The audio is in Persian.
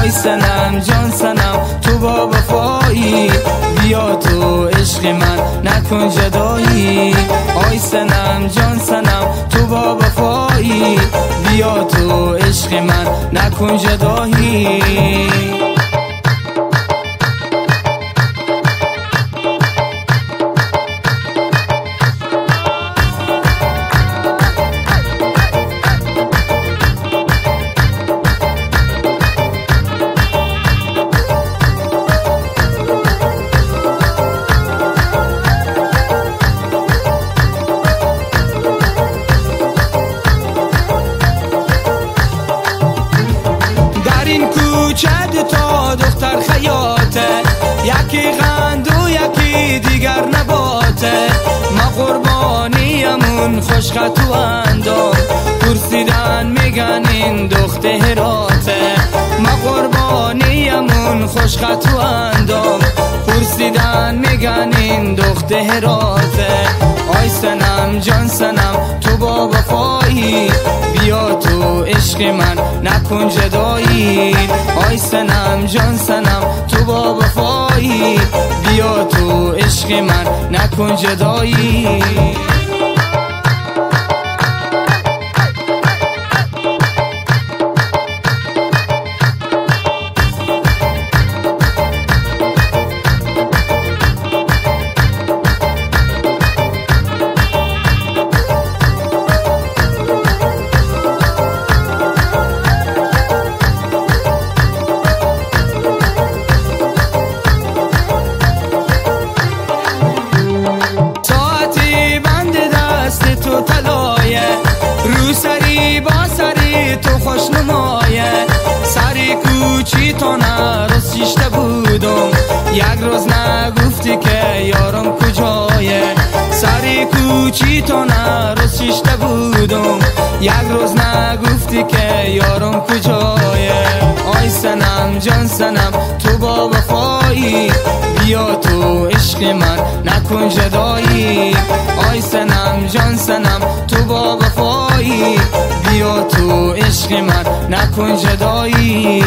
وای سنم جان سنم. تو با وفایی. بیا تو عشق من نکن جدایی. آی سنم جان سنم. تو با وفایی. بیا تو عشق من نکن جدایی. کوچه تا دختر خیاته یکی غند و یکی دیگر نباته ما قربانیمون خوش و اندام پرسیدن میگن این دخت هراته. ما قربانیمون خوش و اندام پرسیدن میگن این دخت هراته. آی سنم جان سنم تو با وفایی. بیا تو عشق من. نکن جدایی. آی سنم جان سنم تو با وفایی. بیا تو عشق من نکن جدایی. خوش نمایه. سری کوچی تو نرسیشته بودم. یک روز نگفتی که یارم کجایه. سری کوچی تو نرسیشته بودم. یک روز نگفتی که یارم کجایه. آی سنم جان سنم عشق من نکن جدایی آی سنم جان سنم تو با وفایی. بیا تو عشق من نکن جدایی.